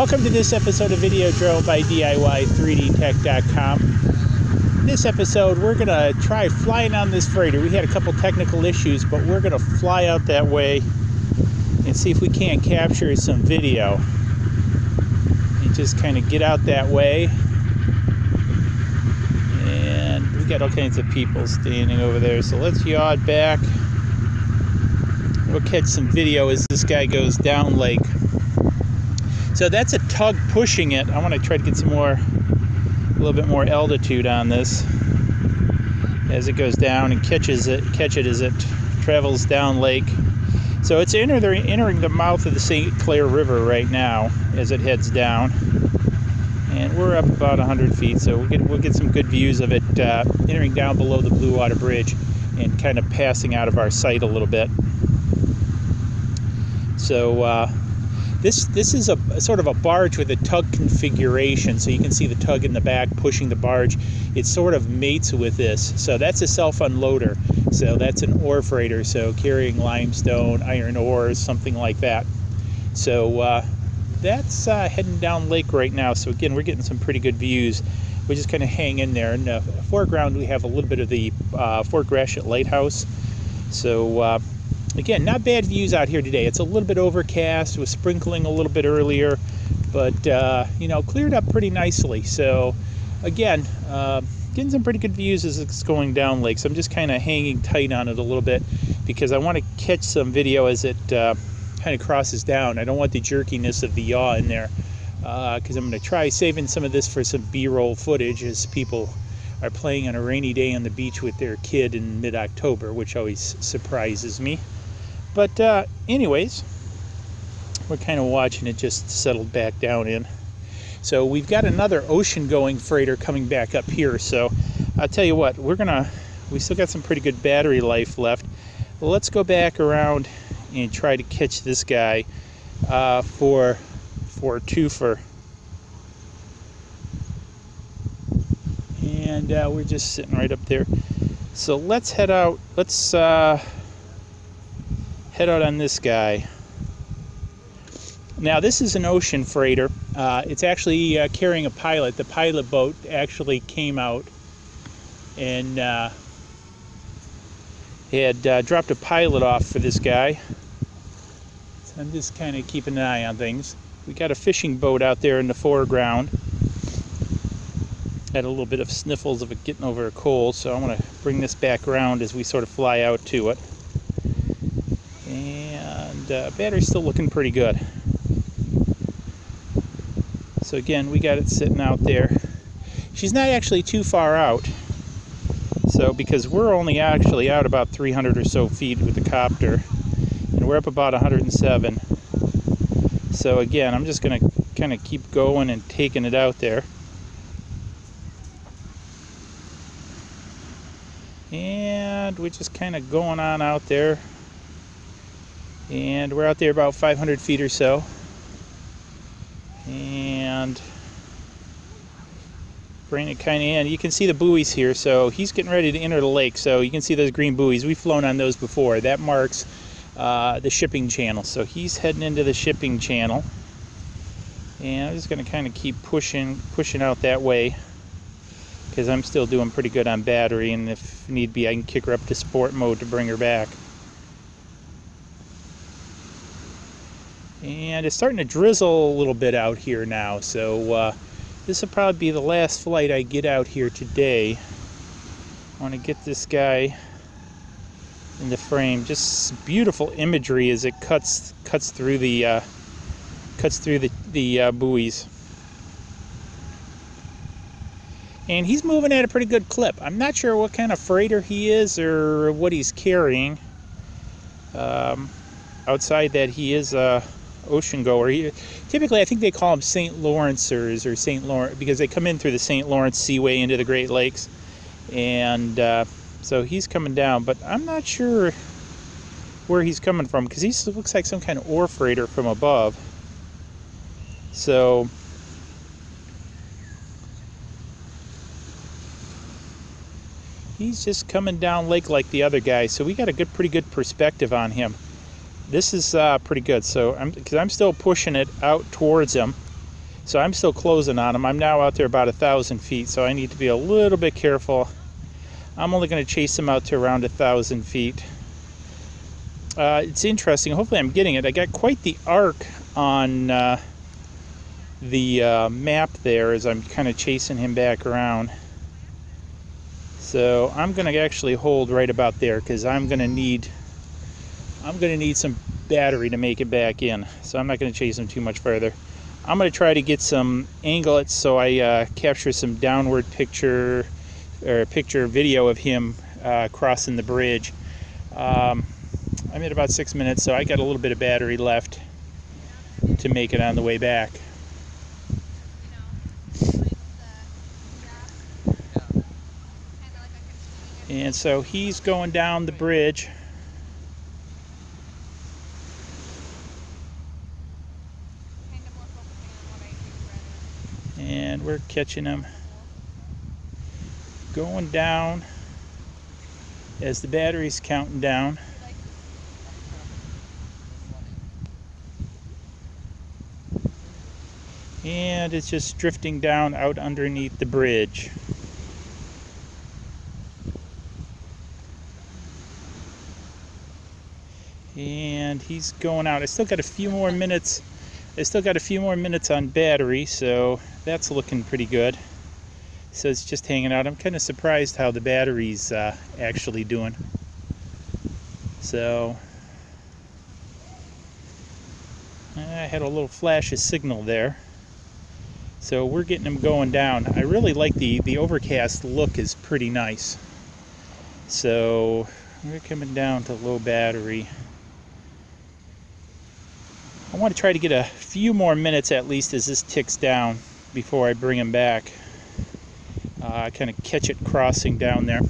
Welcome to this episode of Video Drone by DIY3DTech.com. In this episode, we're going to try flying on this freighter. We had a couple technical issues, but we're going to fly out that way and see if we can't capture some video. And just kind of get out that way. And we got all kinds of people standing over there, so let's yaw back. We'll catch some video as this guy goes down lake. So that's a tug pushing it. I want to try to get some more, a little bit more altitude on this as it goes down and catches it, catch it as it travels down lake. So it's enter, entering the mouth of the St. Clair River right now as it heads down. And we're up about 100 feet, so we'll get, we'll get some good views of it uh, entering down below the Blue Water Bridge and kind of passing out of our sight a little bit. So uh, this this is a, a, sort of a barge with a tug configuration, so you can see the tug in the back pushing the barge. It sort of mates with this. So that's a self-unloader. So that's an ore freighter, so carrying limestone, iron ores, something like that. So uh, that's uh, heading down lake right now. So again, we're getting some pretty good views. We just kind of hang in there. In the foreground, we have a little bit of the uh, Fort Gratiot Lighthouse. So uh, again, not bad views out here today. It's a little bit overcast, it was sprinkling a little bit earlier, but uh, you know, cleared up pretty nicely. So again, uh, getting some pretty good views as it's going down lake. So I'm just kind of hanging tight on it a little bit because I want to catch some video as it uh, kind of crosses down. I don't want the jerkiness of the yaw in there because uh, I'm going to try saving some of this for some B-roll footage as people are playing on a rainy day on the beach with their kid in mid-October, which always surprises me. But uh, anyways, we're kind of watching it just settle back down in. So we've got another ocean going freighter coming back up here. So I'll tell you what, we're gonna, we still got some pretty good battery life left. Let's go back around and try to catch this guy uh, for, for a twofer. And uh, we're just sitting right up there. So let's head out, let's, uh, head out on this guy. Now this is an ocean freighter. Uh, it's actually uh, carrying a pilot. The pilot boat actually came out and uh, had uh, dropped a pilot off for this guy. So I'm just kind of keeping an eye on things. We got a fishing boat out there in the foreground. Had a little bit of sniffles of it getting over a cold, so I'm going to bring this back around as we sort of fly out to it uh, battery's still looking pretty good. So again, we got it sitting out there. She's not actually too far out. So because we're only actually out about 300 or so feet with the copter, and we're up about 107. So again, I'm just going to kind of keep going and taking it out there. And we're just kind of going on out there and we're out there about 500 feet or so. And bring it kind of in. You can see the buoys here so he's getting ready to enter the lake so you can see those green buoys. We've flown on those before. That marks uh, the shipping channel. So he's heading into the shipping channel. And I'm just going to kind of keep pushing pushing out that way because I'm still doing pretty good on battery and if need be I can kick her up to sport mode to bring her back and it's starting to drizzle a little bit out here now so uh, this will probably be the last flight I get out here today. I want to get this guy in the frame. Just beautiful imagery as it cuts cuts through the uh, cuts through the, the uh, buoys. And he's moving at a pretty good clip. I'm not sure what kind of freighter he is or what he's carrying um, outside that he is a uh, ocean goer. He, typically, I think they call them St. Lawrencers or St. Lawrence because they come in through the St. Lawrence Seaway into the Great Lakes, and uh, so he's coming down. But I'm not sure where he's coming from because he looks like some kind of ore freighter from above. So. He's just coming down lake like the other guy, so we got a good, pretty good perspective on him this is uh, pretty good. So I'm because I'm still pushing it out towards him, So I'm still closing on him. I'm now out there about a thousand feet, so I need to be a little bit careful. I'm only going to chase him out to around a thousand feet. Uh, it's interesting. Hopefully, I'm getting it. I got quite the arc on uh, the uh, map there as I'm kind of chasing him back around. So I'm going to actually hold right about there because I'm going to need I'm going to need some battery to make it back in. So I'm not going to chase him too much further. I'm going to try to get some anglets so I uh, capture some downward picture or picture video of him uh, crossing the bridge. Um, I'm at about six minutes, so I got a little bit of battery left to make it on the way back. And so he's going down the bridge. And we're catching them going down as the battery's counting down. And it's just drifting down out underneath the bridge. and he's going out. I still got a few more minutes. I still got a few more minutes on battery, so that's looking pretty good. So it's just hanging out. I'm kind of surprised how the battery's uh, actually doing. So I had a little flash of signal there. So we're getting them going down. I really like the, the overcast look is pretty nice. So we're coming down to low battery. I want to try to get a few more minutes at least as this ticks down before I bring him back. Uh, kind of catch it crossing down there.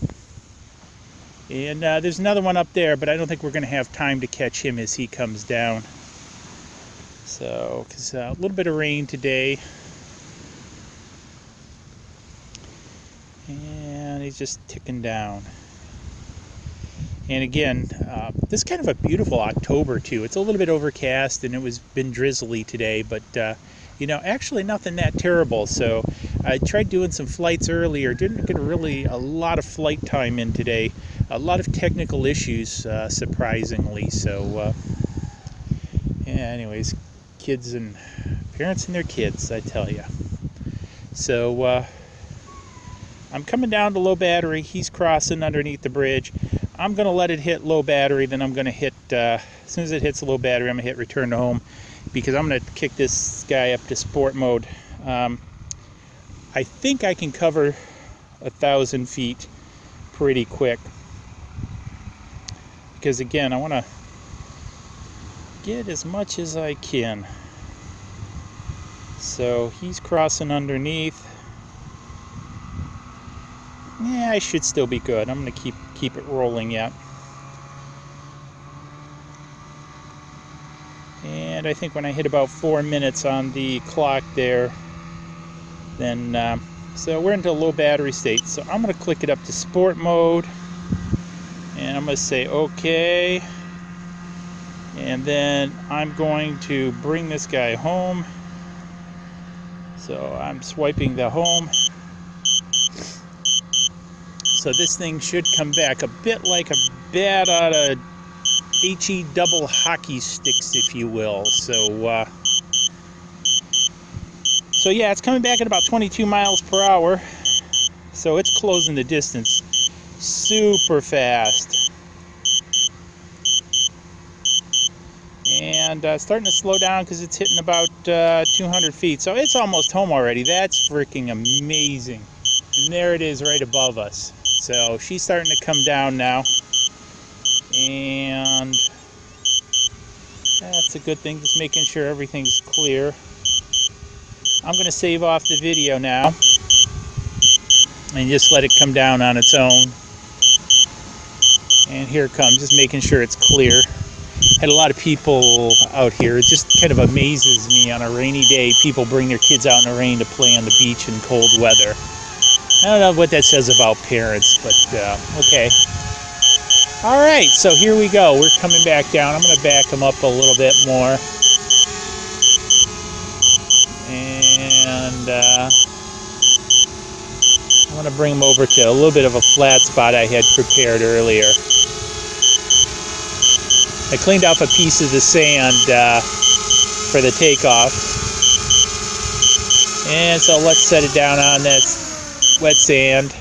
And uh, there's another one up there, but I don't think we're going to have time to catch him as he comes down. So, because uh, a little bit of rain today. And he's just ticking down. And again, uh, this is kind of a beautiful October too. It's a little bit overcast and it was been drizzly today, but uh, you know, actually nothing that terrible. So I tried doing some flights earlier. Didn't get really a lot of flight time in today. A lot of technical issues, uh, surprisingly. So, uh, anyways, kids and parents and their kids, I tell you. So uh, I'm coming down to low battery. He's crossing underneath the bridge. I'm going to let it hit low battery, then I'm going to hit, uh, as soon as it hits a low battery, I'm going to hit return to home because I'm going to kick this guy up to sport mode. Um, I think I can cover a thousand feet pretty quick because again, I want to get as much as I can. So he's crossing underneath. Yeah, I should still be good. I'm going to keep keep it rolling yet. And I think when I hit about four minutes on the clock there, then, um, so we're into a low battery state. So I'm going to click it up to sport mode. And I'm to say OK. And then I'm going to bring this guy home. So I'm swiping the home. So this thing should come back a bit like a bat out of HE double hockey sticks, if you will. So, uh, so yeah, it's coming back at about 22 miles per hour. So it's closing the distance super fast. And uh, starting to slow down because it's hitting about uh, 200 feet. So it's almost home already. That's freaking amazing. And there it is right above us. So she's starting to come down now. And that's a good thing, just making sure everything's clear. I'm going to save off the video now and just let it come down on its own. And here it comes, just making sure it's clear. Had a lot of people out here. It just kind of amazes me on a rainy day. People bring their kids out in the rain to play on the beach in cold weather. I don't know what that says about parents, but uh, okay. All right, so here we go. We're coming back down. I'm going to back them up a little bit more. And uh, I want to bring them over to a little bit of a flat spot I had prepared earlier. I cleaned off a piece of the sand uh, for the takeoff. And so let's set it down on that wet sand.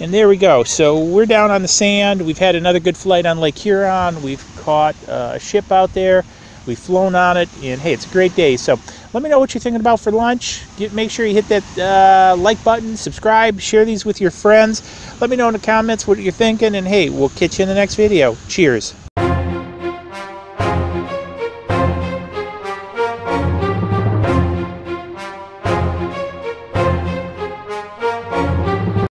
And there we go. So we're down on the sand. We've had another good flight on Lake Huron. We've caught uh, a ship out there. We've flown on it. And hey, it's a great day. So let me know what you're thinking about for lunch. Get, make sure you hit that uh, like button, subscribe, share these with your friends. Let me know in the comments what you're thinking. And hey, we'll catch you in the next video. Cheers.